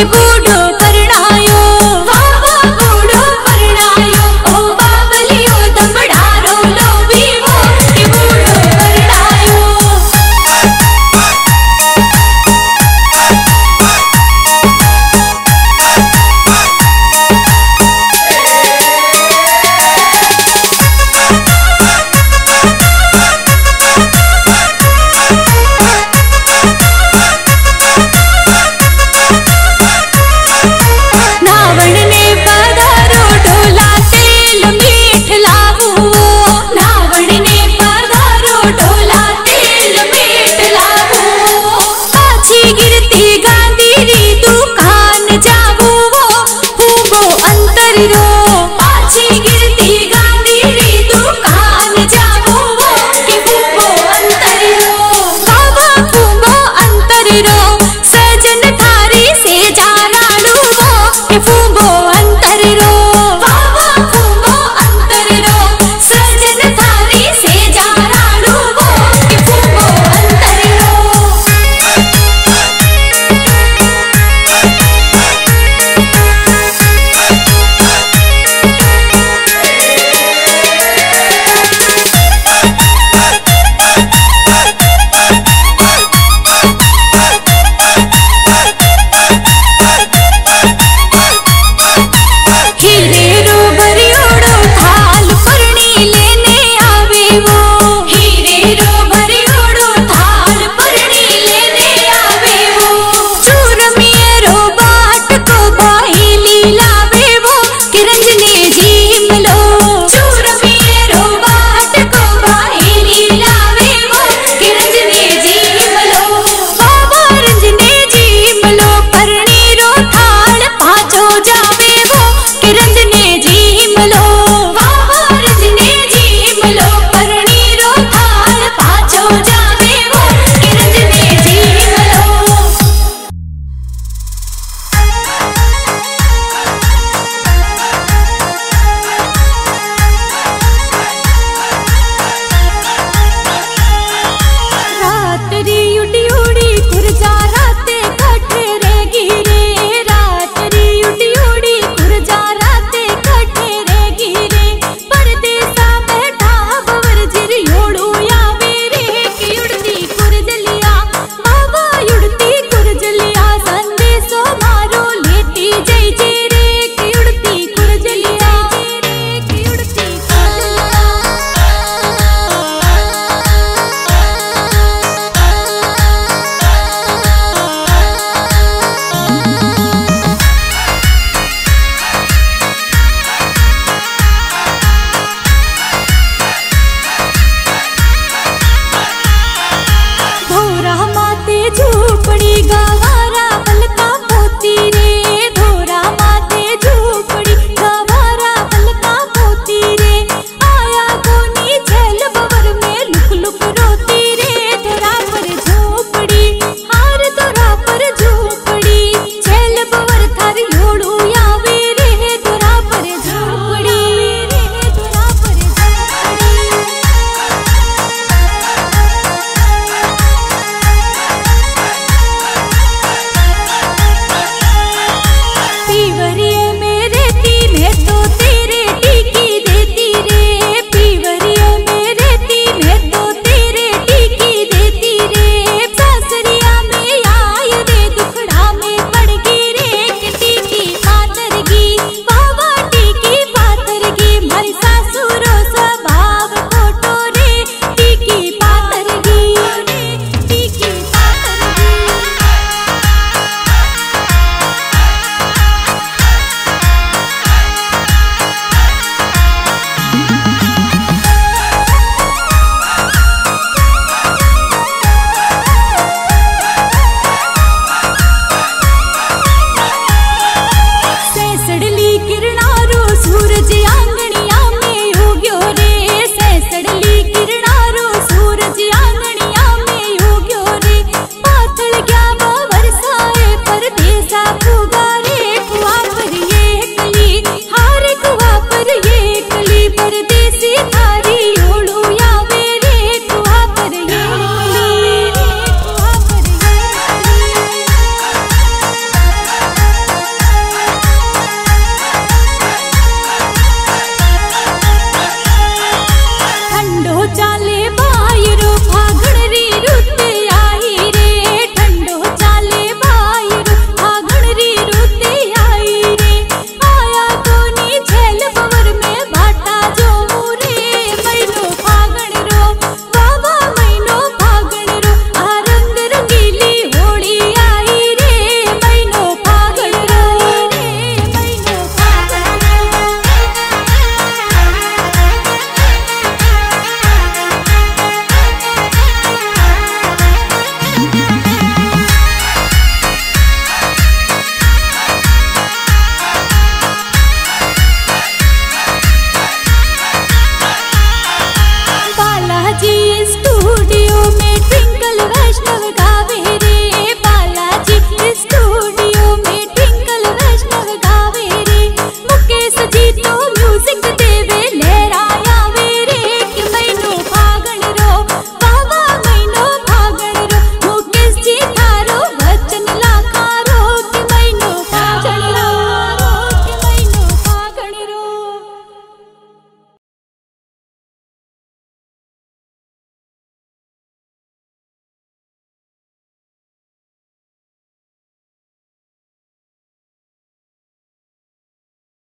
y